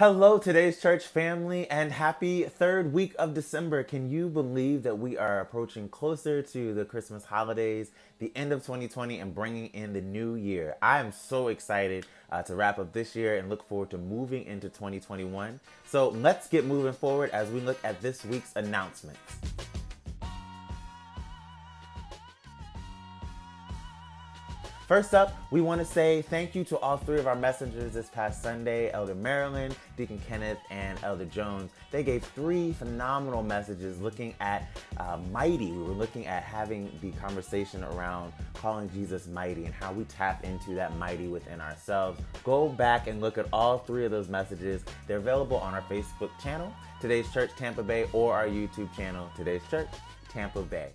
Hello, today's church family, and happy third week of December. Can you believe that we are approaching closer to the Christmas holidays, the end of 2020, and bringing in the new year? I am so excited uh, to wrap up this year and look forward to moving into 2021. So let's get moving forward as we look at this week's announcements. First up, we want to say thank you to all three of our messengers this past Sunday Elder Marilyn, Deacon Kenneth, and Elder Jones. They gave three phenomenal messages looking at uh, mighty. We were looking at having the conversation around calling Jesus mighty and how we tap into that mighty within ourselves. Go back and look at all three of those messages. They're available on our Facebook channel, Today's Church Tampa Bay, or our YouTube channel, Today's Church Tampa Bay.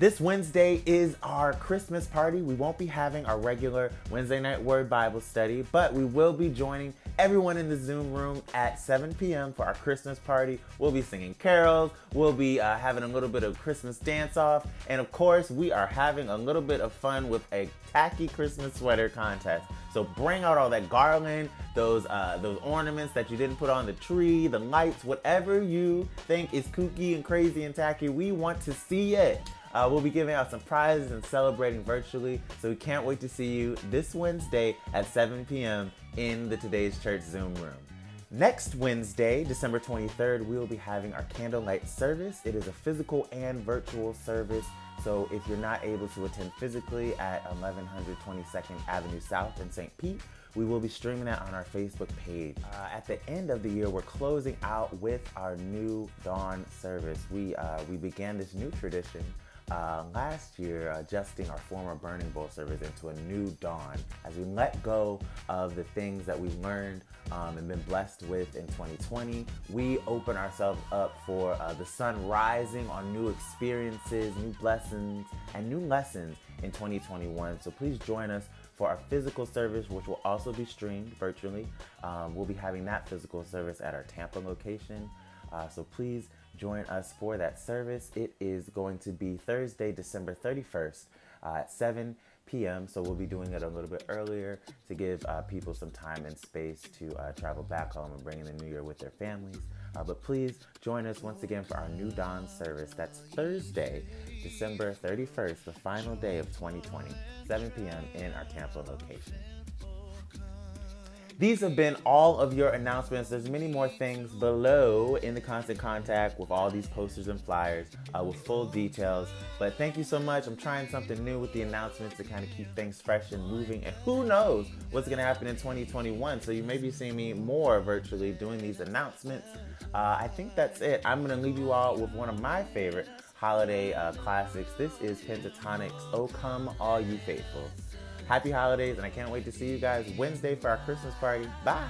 This Wednesday is our Christmas party. We won't be having our regular Wednesday night word Bible study, but we will be joining everyone in the Zoom room at 7 p.m. for our Christmas party. We'll be singing carols, we'll be uh, having a little bit of Christmas dance off, and of course, we are having a little bit of fun with a tacky Christmas sweater contest. So bring out all that garland, those uh, those ornaments that you didn't put on the tree, the lights, whatever you think is kooky and crazy and tacky. We want to see it. Uh, we'll be giving out some prizes and celebrating virtually. So we can't wait to see you this Wednesday at 7 p.m. in the Today's Church Zoom room. Next Wednesday, December 23rd, we will be having our candlelight service. It is a physical and virtual service. So if you're not able to attend physically at 1122nd Avenue South in St. Pete, we will be streaming that on our Facebook page. Uh, at the end of the year, we're closing out with our new dawn service. We uh, we began this new tradition uh, last year adjusting our former Burning Bowl service into a new dawn as we let go of the things that we've learned um, and been blessed with in 2020. We open ourselves up for uh, the sun rising on new experiences, new blessings, and new lessons in 2021. So please join us for our physical service, which will also be streamed virtually. Um, we'll be having that physical service at our Tampa location. Uh, so please join us for that service. It is going to be Thursday, December 31st uh, at 7 p.m. So we'll be doing it a little bit earlier to give uh, people some time and space to uh, travel back home and bring in the new year with their families. Uh, but please join us once again for our new dawn service. That's Thursday, December 31st, the final day of 2020, 7 p.m. in our Tampa location. These have been all of your announcements. There's many more things below in the constant contact with all these posters and flyers uh, with full details. But thank you so much. I'm trying something new with the announcements to kind of keep things fresh and moving. And who knows what's going to happen in 2021. So you may be seeing me more virtually doing these announcements. Uh, I think that's it. I'm going to leave you all with one of my favorite holiday uh, classics. This is Pentatonix, Oh Come All You Faithful. Happy holidays, and I can't wait to see you guys Wednesday for our Christmas party. Bye.